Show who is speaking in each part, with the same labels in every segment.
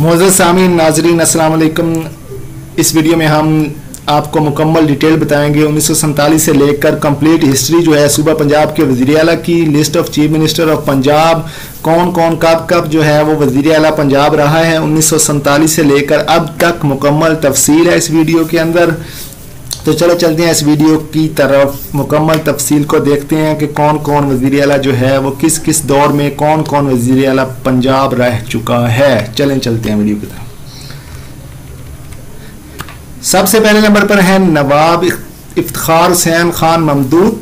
Speaker 1: Moz सामीन नाजरीन अस्सलाम वालेकुम इस वीडियो में हम आपको मुकम्मल डिटेल बताएंगे उन्नीस से लेकर कंप्लीट हिस्ट्री जो है सूबा पंजाब के वजीर अला की list of chief minister of Punjab कौन कौन कब कब जो है वो वजीर अला पंजाब रहा है उन्नीस से लेकर अब तक मुकम्मल तफसील है इस वीडियो के अंदर तो चलो चलते हैं इस वीडियो की तरफ़। मुकम्मल तफसील को देखते हैं कि कौन कौन वज़ीर अला जो है, वो किस किस दौर में कौन कौन वज़ीर अला पंजाब रह चुका है। चलें, चलते हैं वीडियो की तरफ़। सबसे पहले नंबर पर है नवाब इफ्तार हुसैन खान ममदूद।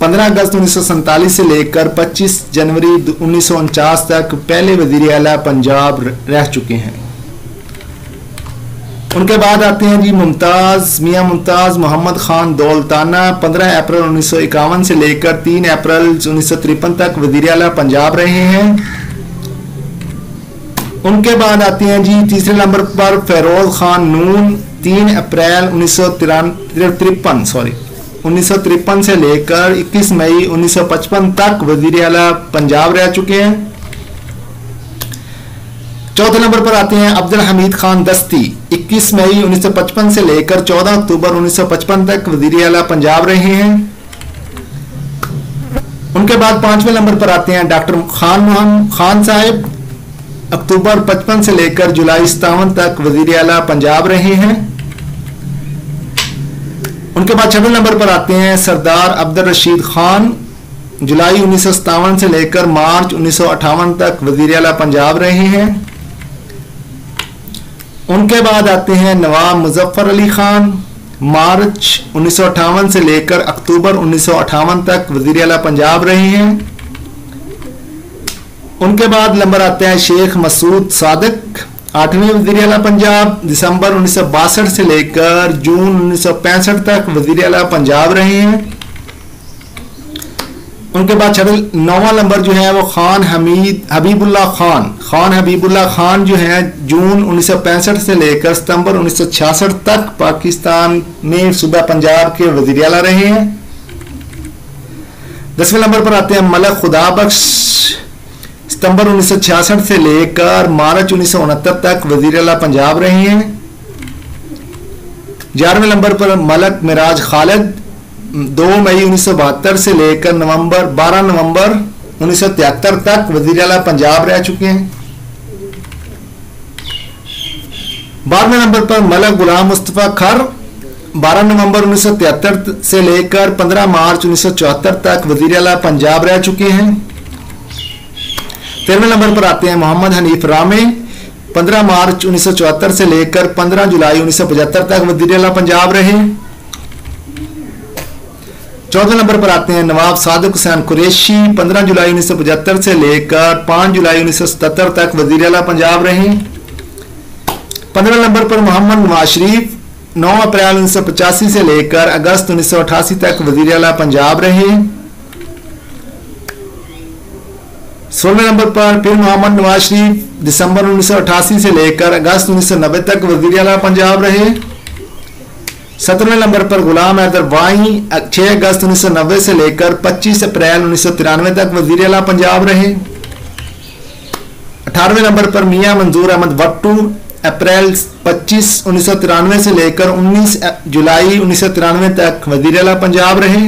Speaker 1: 15 अगस्त उन्नीस से लेकर 25 जनवरी उन्नीस सौ उनचास तक पहले वज़ीर अला पंजाब रह चुके हैं। उनके बाद आते हैं जी मुमताज़, मियाँ मुमताज़, मोहम्मद खान दौलताना 15 अप्रैल उन्नीस से लेकर 3 अप्रैल उन्नीस तक वज़ीर अला पंजाब रहे हैं। उनके बाद आते हैं जी तीसरे नंबर पर फेरोज खान नून 3 अप्रैल उन्नीस सॉरी उन्नीस से लेकर 21 मई 1955 तक वज़ीर अला पंजाब रह चुके हैं। चौथे नंबर पर आते हैं अब्दुल हमीद खान दस्ती। 21 मई 1955 से लेकर 14 अक्टूबर 1955 तक वज़ीर अला पंजाब रहे हैं। उनके बाद पाँचवें नंबर पर आते हैं डॉक्टर खान मोहम्मद खान साहब। अक्टूबर 55 से लेकर जुलाई सतावन तक वज़ीर अला पंजाब रहे हैं। उनके बाद छठे नंबर पर आते हैं सरदार अब्दुल रशीद खान। जुलाई उन्नीस सौ सत्तावन से लेकर मार्च उन्नीस सौ अठावन तक वज़ीर अला पंजाब रहे हैं। उनके बाद आते हैं नवाब मुजफ्फर अली खान, मार्च उन्नीस सौ अठावन से लेकर अक्टूबर उन्नीस सौ अठावन तक वज़ीर अला पंजाब रहे हैं। उनके बाद नंबर आते हैं शेख मसूद सादक, आठवें वज़ीर अला पंजाब, दिसंबर उन्नीस सौ बासठ से लेकर जून उन्नीस सौ पैंसठ तक वज़ीर अला पंजाब रहे हैं। उनके बाद छठे नौवा नंबर जो है वो खान हमीद हबीबुल्ला खान। खान हबीबुल्ला खान जो है जून उन्नीस सौ पैंसठ से लेकर सितंबर उन्नीस सौ छियासठ तक पाकिस्तान में सूबा पंजाब के वज़ीर अला रहे हैं। दसवें नंबर पर आते हैं मलक खुदा बख्श। सितंबर उन्नीस सौ छियासठ से लेकर मार्च उन्नीस सौ उनहत्तर तक वज़ीर अला पंजाब रहे हैं। ग्यारहवें नंबर पर मलक मिराज खालिद। दो मई उन्नीस सौ बहत्तर से लेकर नवंबर 12 नवंबर उन्नीस सौ तिहत्तर तक वज़ीर अला पंजाब रह चुके हैं। बारहवें नंबर पर मलक गुलाम मुस्तफ़ा खर 12 नवंबर उन्नीस से लेकर 15 मार्च उन्नीस सौ चौहत्तर तक वज़ीर अला पंजाब रह चुके हैं। तेरहवें नंबर पर आते हैं मोहम्मद हनीफ रामे 15 मार्च उन्नीस सौ चौहत्तर से लेकर 15 जुलाई उन्नीस सौ पचहत्तर तक वज़ीर अला पंजाब रहे। चौदह नंबर पर आते हैं नवाब सादक हुसैन कुरेशी। 15 जुलाई उन्नीस सौ पचहत्तर से लेकर पाँच जुलाई उन्नीस सौ सतहत्तर तक वज़ीर अला पंजाब रहे। पंद्रह नंबर पर मोहम्मद नवाज़ शरीफ। नौ अप्रैल उन्नीस सौ पचासी से लेकर अगस्त उन्नीस सौ अठासी तक वज़ीर अला पंजाब रहे। सोलह नंबर पर फिर मोहम्मद नवाज़ शरीफ। दिसंबर उन्नीस सौ अठासी से लेकर अगस्त उन्नीस सौ नब्बे तक वज़ीर अला पंजाब रहे। सत्रहवें नंबर पर गुलाम हैदर वाई छह अगस्त उन्नीस सौ नब्बे से लेकर 25 अप्रैल उन्नीस सौ तिरानवे तक वज़ीर अला पंजाब रहे। अठारहवें नंबर पर मियाँ मंजूर अहमद वट्टू, अप्रैल 25 उन्नीस सौ तिरानवे से लेकर 19 जुलाई उन्नीस सौ तिरानवे तक वज़ीर अला पंजाब रहे।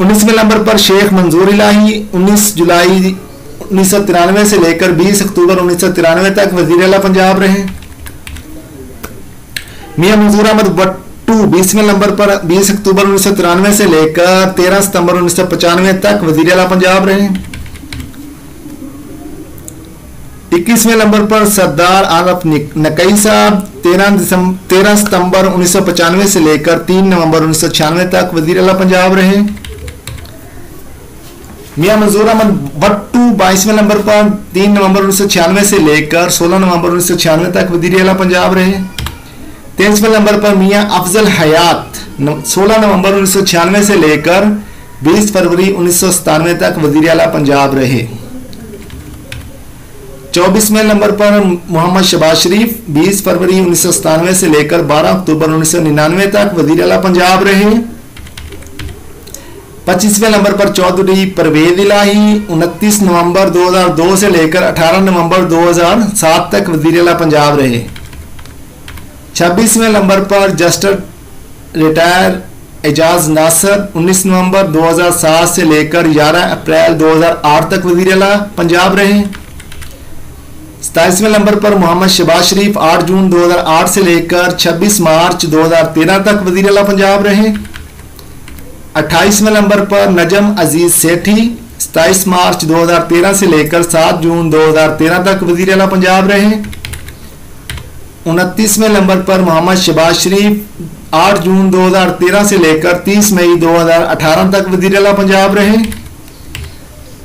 Speaker 1: उन्नीसवें नंबर पर शेख मंजूर इलाही 19 जुलाई उन्नीस सौ तिरानवे से लेकर 20 अक्टूबर उन्नीस सौ तिरानवे तक वज़ीर अला पंजाब रहे। मियाँ मंजूर अहमद बट्टू बीसवें नंबर पर 20 अक्टूबर उन्नीस सौ तिरानवे से लेकर 13 सितंबर उन्नीस सौ पचानवे तक वज़ीर अला पंजाब रहे। इक्कीसवें नंबर पर सरदार आरफ नकई साहब, तेरह दिसंबर तेरह सितंबर उन्नीस सौ पचानवे से लेकर 3 नवंबर उन्नीस सौ छियानवे तक वज़ीर अला पंजाब रहे। मियाँ मंजूर अहमद भट्टू बाईसवें नंबर पर 3 नवंबर उन्नीस सौ छियानवे से लेकर 16 नवंबर उन्नीस सौ छियानवे तक वज़ीर अला पंजाब रहे। तेईसवें नंबर पर मियाँ अफजल हयात 16 नवंबर उन्नीस सौ छियानवे से लेकर 20 फरवरी उन्नीस सौ सत्तानवे तक वज़ीर अला पंजाब रहे। चौबीसवें नंबर पर मोहम्मद शबाज शरीफ 20 फरवरी उन्नीस सौ सत्तानवे से लेकर 12 अक्टूबर उन्नीस सौ निन्यानवे तक वज़ीर अला पंजाब रहे। पच्चीसवें नंबर पर चौधरी परवेज इलाही 29 नवंबर 2002 से लेकर 18 नवंबर 2007 तक वज़ीर अला पंजाब रहे। छब्बीसवें नंबर पर जस्टर रिटायर एजाज नासर 19 नवंबर 2007 से लेकर 11 अप्रैल 2008 तक वज़ीर अला पंजाब रहे। सताईसवें नंबर पर मोहम्मद शबाज शरीफ 8 जून 2008 से लेकर 26 मार्च 2013 तक वज़ीर अला पंजाब रहे। अट्ठाईसवें नंबर पर नजम अज़ीज़ सेठी, सताइस मार्च 2013 से लेकर 7 जून 2013 तक वज़ीर अला पंजाब रहे। उनतीसवें नंबर पर मोहम्मद शबाज शरीफ 8 जून 2013 से लेकर 30 मई 2018 तक वज़ीर पंजाब रहे।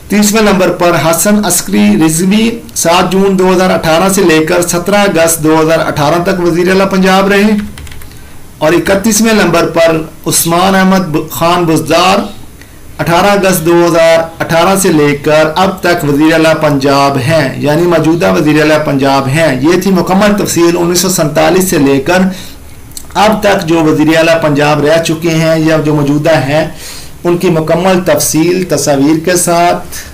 Speaker 1: तीसवें नंबर पर हसन अस्करी रिजवी 7 जून 2018 से लेकर 17 अगस्त 2018 तक वज़ीर पंजाब रहे। और इकतीसवें नंबर पर उस्मान अहमद खान बुजदार 18 अगस्त 2018 से लेकर अब तक वज़ीर अला पंजाब हैं, यानी मौजूदा वजी अला पंजाब हैं। ये थी मुकम्मल तफसील उन्नीस से लेकर अब तक जो वज़ीर अला पंजाब रह चुके हैं या जो मौजूदा हैं, उनकी मुकम्मल तफसील, तस्वीर के साथ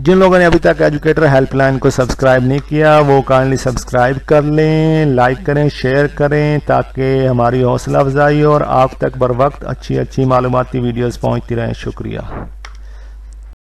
Speaker 2: जिन लोगों ने अभी तक एजुकेटर हेल्पलाइन को सब्सक्राइब नहीं किया, वो काइंडली सब्सक्राइब कर लें, लाइक करें, शेयर करें, ताकि हमारी हौसला अफजाई और आप तक बर वक्त अच्छी अच्छी मालूमती वीडियोज़ पहुँचती रहें। शुक्रिया।